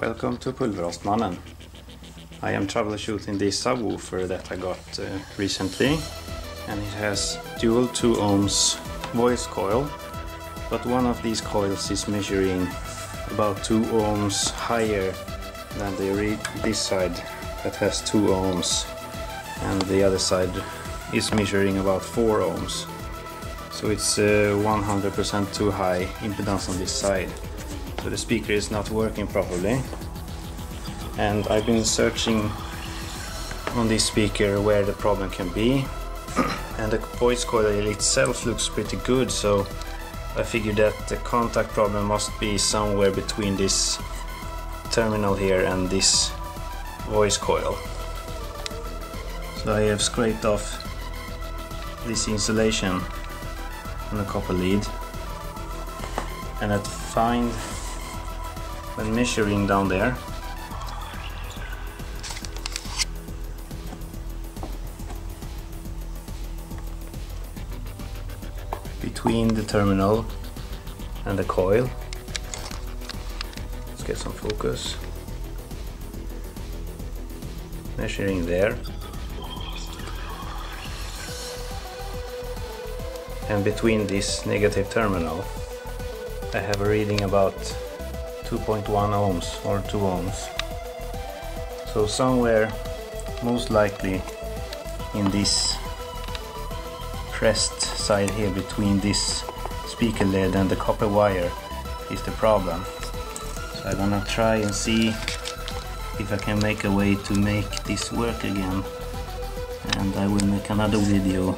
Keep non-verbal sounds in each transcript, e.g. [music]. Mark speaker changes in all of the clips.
Speaker 1: welcome to Pulverrostmannen. I am troubleshooting this subwoofer that I got uh, recently and it has dual 2 ohms voice coil but one of these coils is measuring about 2 ohms higher than the this side that has 2 ohms and the other side is measuring about 4 ohms so it's 100% uh, too high impedance on this side the speaker is not working properly. And I've been searching on this speaker where the problem can be. [clears throat] And the voice coil itself looks pretty good so I figured that the contact problem must be somewhere between this terminal here and this voice coil. So I have scraped off this insulation on the copper lead. And I find when measuring down there. Between the terminal and the coil. Let's get some focus. Measuring there. And between this negative terminal I have a reading about 2.1 ohms or 2 ohms. So somewhere most likely in this pressed side here between this speaker lid and the copper wire is the problem. So I'm gonna try and see if I can make a way to make this work again. And I will make another video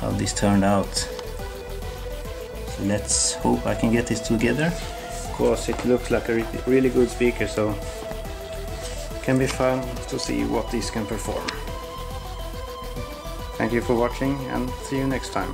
Speaker 1: how this turned out. So let's hope I can get this together course it looks like a really good speaker so can be fun to see what this can perform. Thank you for watching and see you next time.